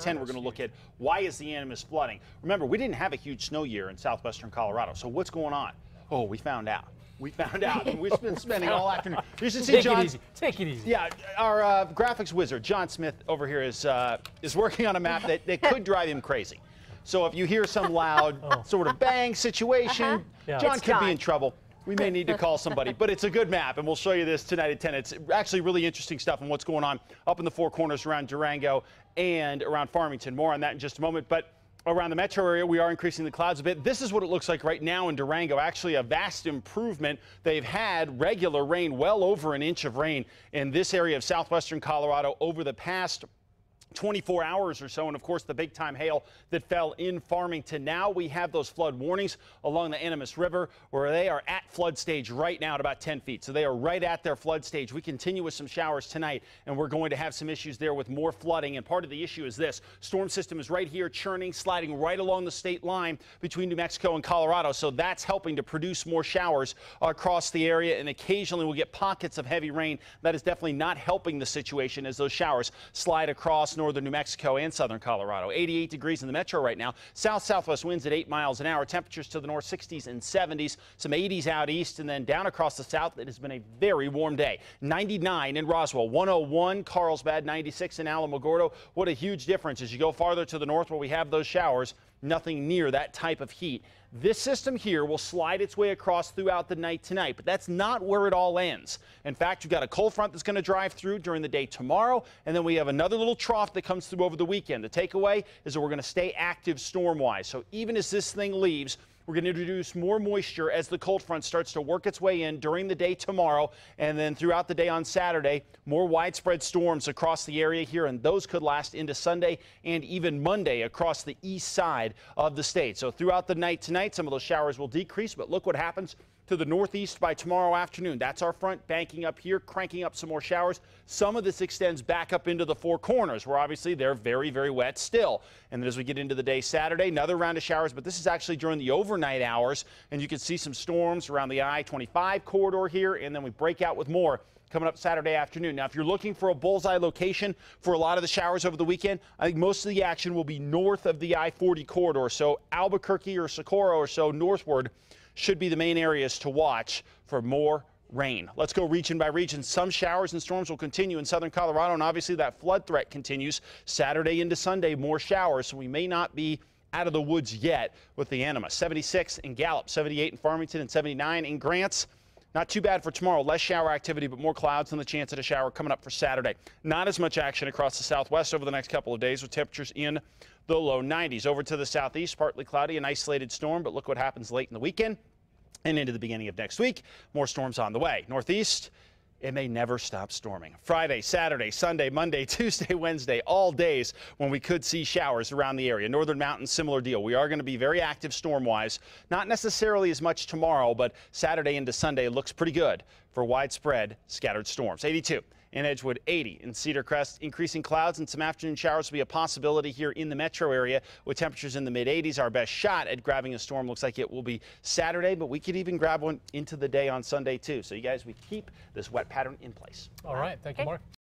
10, we're going to look at why is the Animas flooding. Remember, we didn't have a huge snow year in southwestern Colorado, so what's going on? Oh, we found out. We found out, and we've been spending all afternoon. You should see Take John. it easy. Take it easy. Yeah, our uh, graphics wizard, John Smith, over here is uh, is working on a map that, that could drive him crazy. So if you hear some loud Oh. sort of bang situation, Yeah. John It's could be in trouble. We may need to call somebody, but it's a good map, and we'll show you this tonight at 10. It's actually really interesting stuff and what's going on up in the four corners around Durango and around Farmington. More on that in just a moment. But around the metro area, we are increasing the clouds a bit. This is what it looks like right now in Durango. Actually, a vast improvement. They've had regular rain, well over an inch of rain in this area of southwestern Colorado over the past 24 hours or so, and of course the big time hail that fell in Farmington. Now we have those flood warnings along the Animas River where they are at flood stage right now at about 10 feet. So they are right at their flood stage. We continue with some showers tonight, and we're going to have some issues there with more flooding. And part of the issue is this storm system is right here, churning, sliding right along the state line between New Mexico and Colorado. So that's helping to produce more showers across the area, and occasionally we'll get pockets of heavy rain. That is definitely not helping the situation as those showers slide across northern New Mexico and southern Colorado. 88 degrees in the metro right now. South southwest winds at 8 miles an hour. Temperatures to the north 60s and 70s. Some 80s out east and then down across the south. It has been a very warm day. 99 in Roswell, 101 Carlsbad, 96 in Alamogordo. What a huge difference as you go farther to the north where we have those showers nothing near that type of heat. This system here will slide its way across throughout the night tonight, but that's not where it all ends. In fact, you've got a cold front that's going to drive through during the day tomorrow, and then we have another little trough that comes through over the weekend. The takeaway is that we're going to stay active storm-wise. So even as this thing leaves, we're going to introduce more moisture as the cold front starts to work its way in during the day tomorrow and then throughout the day on Saturday. More widespread storms across the area here, and those could last into Sunday and even Monday across the east side of the state. So throughout the night tonight, some of those showers will decrease, but look what happens to the northeast by tomorrow afternoon. That's our front banking up here, cranking up some more showers. Some of this extends back up into the four corners where obviously they're very, very wet still. And then as we get into the day Saturday, another round of showers, but this is actually during the overnight hours. And you can see some storms around the I-25 corridor here, and then we break out with more coming up Saturday afternoon. Now, if you're looking for a bullseye location for a lot of the showers over the weekend, I think most of the action will be north of the I-40 corridor. So Albuquerque or Socorro or so northward should be the main areas to watch for more rain. Let's go region by region. Some showers and storms will continue in southern Colorado, and obviously that flood threat continues Saturday into Sunday. More showers, so we may not be out of the woods yet with the Anima. 76 in Gallup, 78 in Farmington, and 79 in Grants. Not too bad for tomorrow. Less shower activity, but more clouds and the chance at a shower coming up for Saturday. Not as much action across the southwest over the next couple of days with temperatures in the low 90s. Over to the southeast, partly cloudy, an isolated storm, but look what happens late in the weekend and into the beginning of next week. More storms on the way. Northeast, it may never stop storming. Friday, Saturday, Sunday, Monday, Tuesday, Wednesday, all days when we could see showers around the area. Northern Mountains, similar deal. We are going to be very active storm wise. Not necessarily as much tomorrow, but Saturday into Sunday looks pretty good for widespread scattered storms. 82 in Edgewood, 80 in Cedar Crest. Increasing clouds and some afternoon showers will be a possibility here in the metro area with temperatures in the mid 80s. Our best shot at grabbing a storm looks like it will be Saturday, but we could even grab one into the day on Sunday too. So you guys, we keep this wet pattern in place. All right. Thank you, Mark.